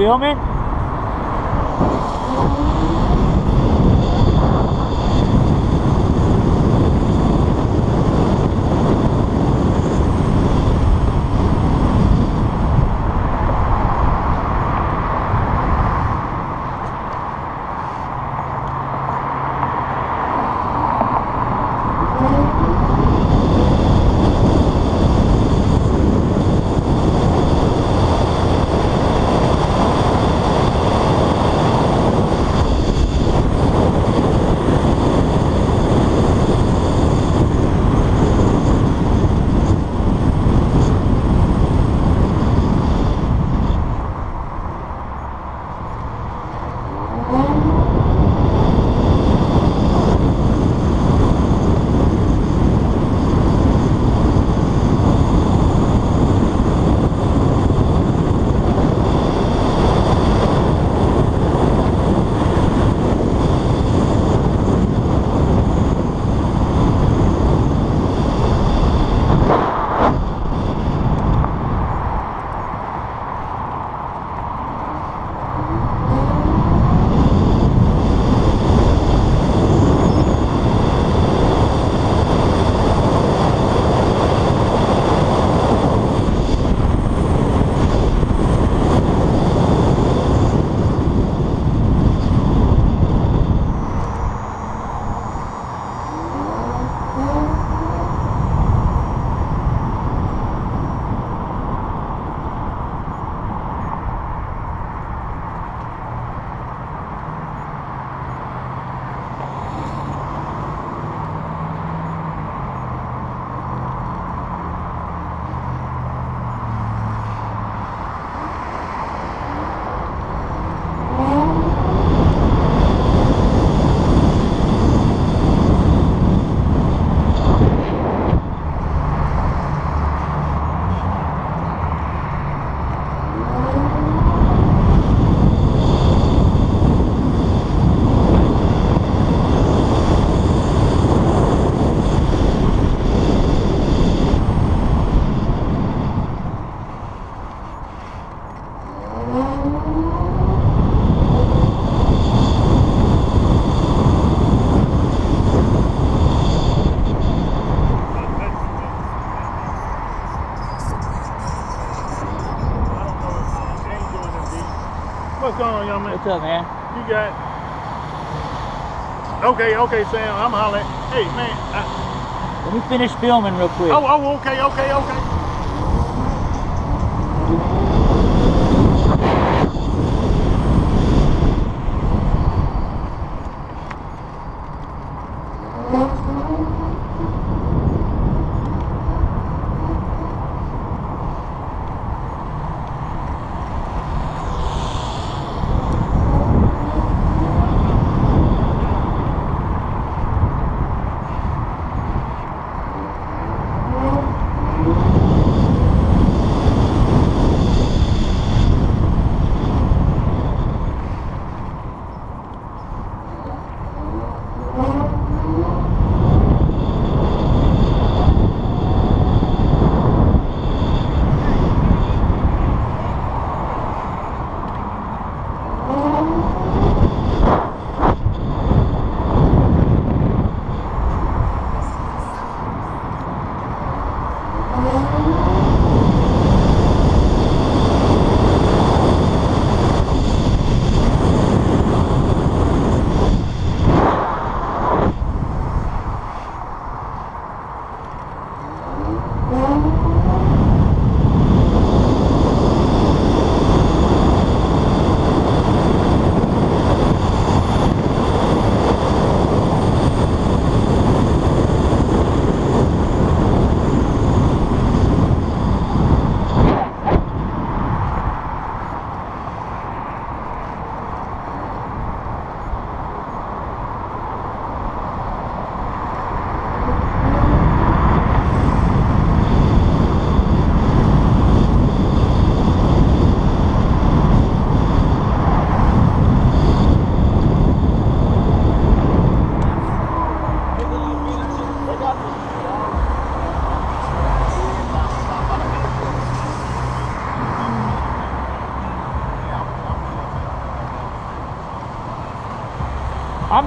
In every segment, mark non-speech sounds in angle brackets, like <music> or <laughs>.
Are up, man? You got. Okay, okay, Sam. I'm hollering. Hey, man. I... Let me finish filming real quick. Oh, oh, okay, okay, okay.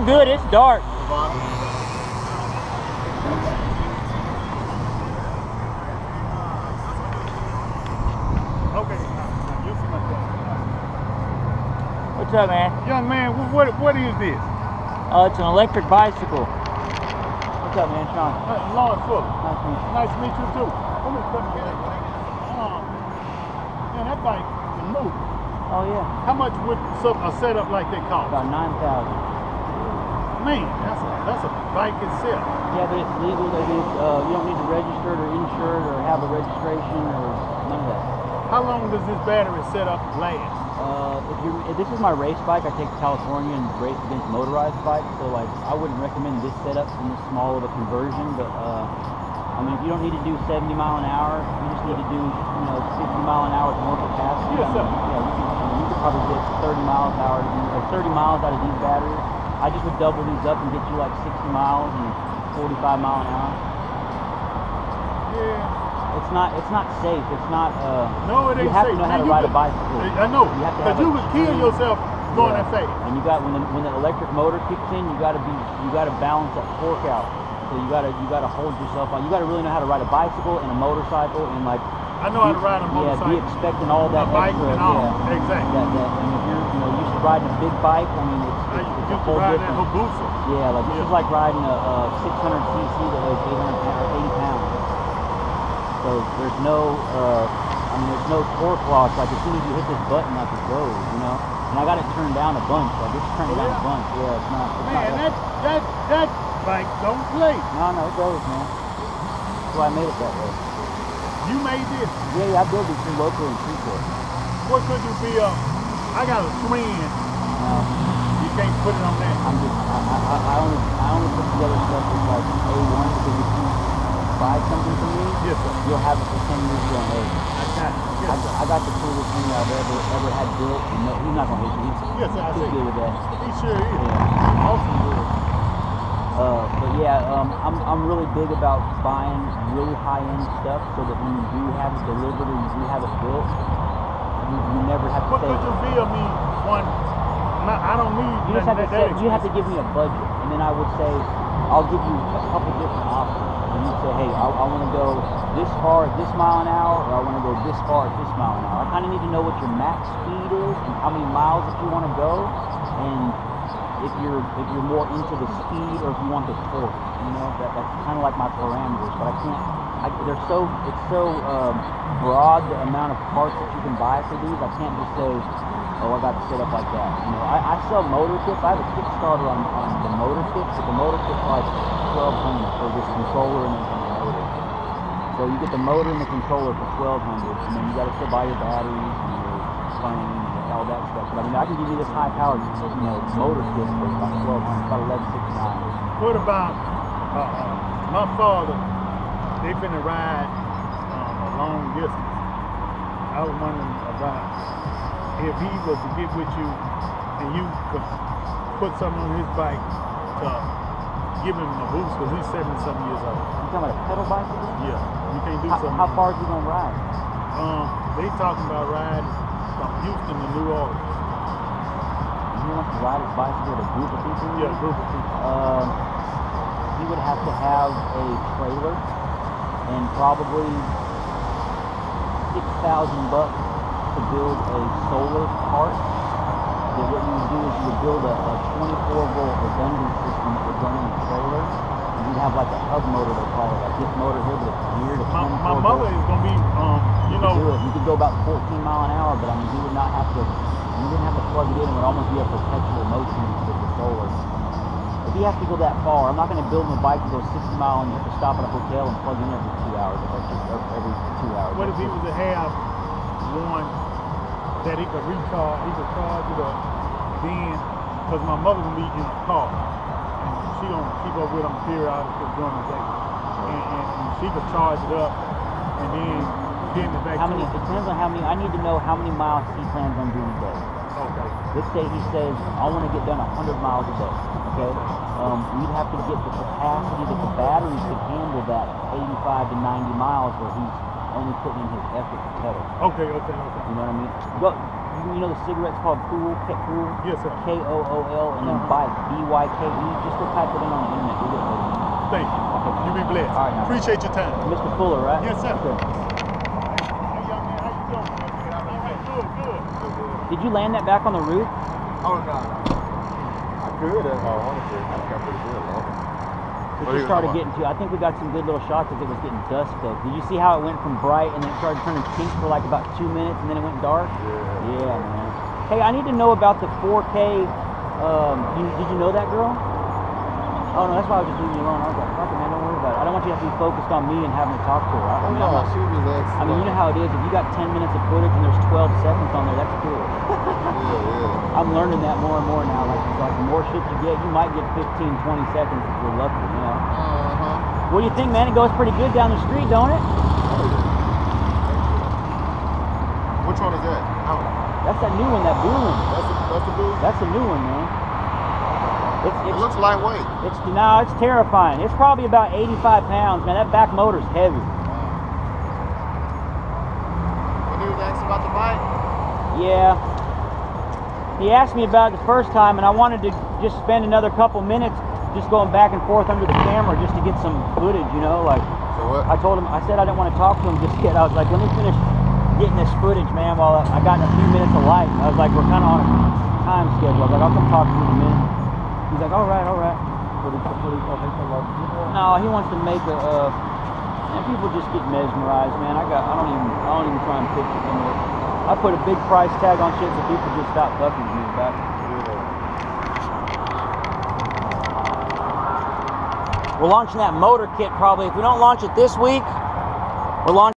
I'm good. It's dark. Okay, now, now, you see my question. What's up, man? Young man, what what is this? Oh, it's an electric bicycle. What's up, man, Sean? Uh, Lawrence Fuller. Nice to meet you. Nice to meet you too. Let me put me um, Man, that bike can move. Oh yeah, How much would a setup like that cost? about nine thousand. Man, that's a that's a bike itself. Yeah, but it's legal. That is, uh, you don't need to register it or insure it or have a registration or none of that. How long does this battery setup last? Uh, if you if this is my race bike, I take to California and race against motorized bikes. So like, I wouldn't recommend this setup in this small of a conversion. But uh, I mean, if you don't need to do 70 mile an hour, you just need to do you know 60 mile an hour with more capacity. Yes, I mean, yeah, you could, you could probably get 30 miles an hour, or 30 miles out of these batteries. I just would double these up and get you like 60 miles and 45 mile an hour. Yeah. It's not it's not safe. It's not. Uh, No, it ain't you ain't have safe. to know how to you ride a bicycle. I know. You have to Because have you could kill yourself going Yeah. that fast. And you got when the when the electric motor kicks in, you got to be you got to balance that torque out. So you got to you got to hold yourself on. You got to really know how to ride a bicycle and a motorcycle and like. I know how to ride a motorcycle. Yeah, be expecting all that a bike extra. all. Yeah. Exactly. That, that, and if you're you know used to riding a big bike, I mean it's, it's, it's a used to whole ride different. Hayabusa. Yeah, like this Yeah. is like riding a, a 600 cc that weighs 800 pounds, or 80 pounds. So there's no, uh, I mean, there's no torque loss. Like as soon as you hit this button, like it goes, you know. And I got it turned down a bunch. Like it's turned Oh, down yeah? a bunch. Yeah, it's not. It's Man, not that that that bike don't play. No, no, it goes, man. That's why I made it that way. You made this. Yeah, yeah, I built these things locally in Freeport. What could you be uh I got a friend. You can't put it on that. I'm just, I, I, I- I only, I only put together stuff that's like A1 because if you buy something from me, Yes, sir. you'll have it for 10 years on A. I got it. I, Yes, sir. I got the coolest thing I've ever ever had built. And no, he's not gonna hate me. He's, Yes, sir, I see. good with that. He sure is. Yeah. Awesome dude. Uh, but yeah, um, I'm I'm really big about buying really high end stuff so that when you do have it delivered or you do have it built, you, you never have to What say. could you bill me one? Not, I don't need You just have to say, you have to give me a budget, and then I would say I'll give you a couple different options. And you say, hey, I, I want to go this far at this mile an hour, or I want to go this far at this mile an hour. I kind of need to know what your max speed is and how many miles that you want to go, and if you're if you're more into the speed or if you want the torque. You know, that that's kind of like my parameters. But I can't. I, they're so it's so um, broad the amount of parts that you can buy for these. I can't just say, oh, I got to set up like that. You know, I, I sell motor kits. I have a Kickstarter on, on the motor kits, but the motor kit's like twelve hundred for this controller and the motor. So you get the motor and the controller for twelve hundred, and then you got to still buy your batteries and your frame and all that stuff. But I mean, I can give you this high-powered, you know, motor kit for about twelve hundred, about eleven sixty nine. What about uh, my father? They finna ride um, a long distance. I was wondering about if he was to get with you and you could put something on his bike to give him a boost because he's 70 something years old. You talking about a pedal bicycle? Yeah, you can't do How, something. how far is he gonna ride? Um, they talking about riding from Houston to New Orleans. He wants to ride his bicycle with a group of people. Yeah, a group of people. Um, he would have to have a trailer and probably six thousand bucks to build a solar part. That what you would do is you would build a, a 24 volt redundant system that would run the trailer. And you'd have like a hub motor, they call it, like this motor here, but it's geared to My, 24 my mother is gonna be, um, you You know, could do it. You could go about 14 mile an hour, but I mean, you would not have to. You didn't have to plug it in. It would almost be a perpetual motion with the solar. If you have to go that far, I'm not going to build him a bike to go 60 mile and you have to stop at a hotel and plug in every two hours. Every two hours. What if he was to have one that he could recharge, he could charge it up, then, because my mother gonna be in a car, and she gonna keep up with him periodically during the day, and, and, and she could charge it up, and then get it back How many? It depends on how many. I need to know how many miles he plans on doing a day. Okay. Let's say he says, I want to get done 100 miles a day. Okay? Um, we'd have to get the capacity that the batteries could handle that 85 to 90 miles where he's only putting in his effort to pedal. Okay, okay, okay. You know what I mean? Go, you know the cigarettes called Kool, K Kool, Yes, sir. K O O L, and then Uh-huh. Byke, B Y K E. Just go type it in on the internet. You'll get it. Thank you. You be blessed. All right, now. Appreciate your time. Mr. Fuller, right? Yes, sir. Okay. Hey, young man, how you doing? All right, good, good. Did you land that back on the roof? Oh no. I could have. I wanted to. I got pretty good, man. It just started getting to. I think we got some good little shots as it was getting dusk though. Did you see how it went from bright and then it started turning pink for like about two minutes and then it went dark? Yeah. Yeah, man. Hey, I need to know about the 4K. Um, you, did you know that girl? Oh no, that's why I was just leaving you alone. I was like, fuck it, man, don't worry about it. I don't want you to have to be focused on me and having to talk to her. I, I Oh mean, no, not- she was I mean, you know how it is. If you got 10 minutes of footage and there's 12 seconds on there, that's cool. Yeah. <laughs> <laughs> I'm learning that more and more now. Like, like the more shit you get, you might get 15, 20 seconds if you're lucky. You know. Uh-huh. What do you think, man? It goes pretty good down the street, don't it? Which one is that? Oh, That's that new one, that blue one. that's the, that's the blue? That's a new one, man. It's, It looks lightweight. it's no, it's terrifying. It's probably about 85 pounds, man. That back motor's heavy. When he was asking about the bike, Yeah. He asked me about it the first time, and I wanted to just spend another couple minutes just going back and forth under the camera just to get some footage, you know, like. so what? I told him, I said I didn't want to talk to him just yet. I was like, let me finish getting this footage, man, while I I got in a few minutes of light. I was like, we're kind of on a time schedule. I was like, I'll come talk to you in a minute. He's like, all right, all right. No, he wants to make a, uh, and people just get mesmerized, man. I got, I don't even, I don't even try and pitch it. I put a big price tag on shit so people just stop fucking me back. We're launching that motor kit probably. If we don't launch it this week, we're launching.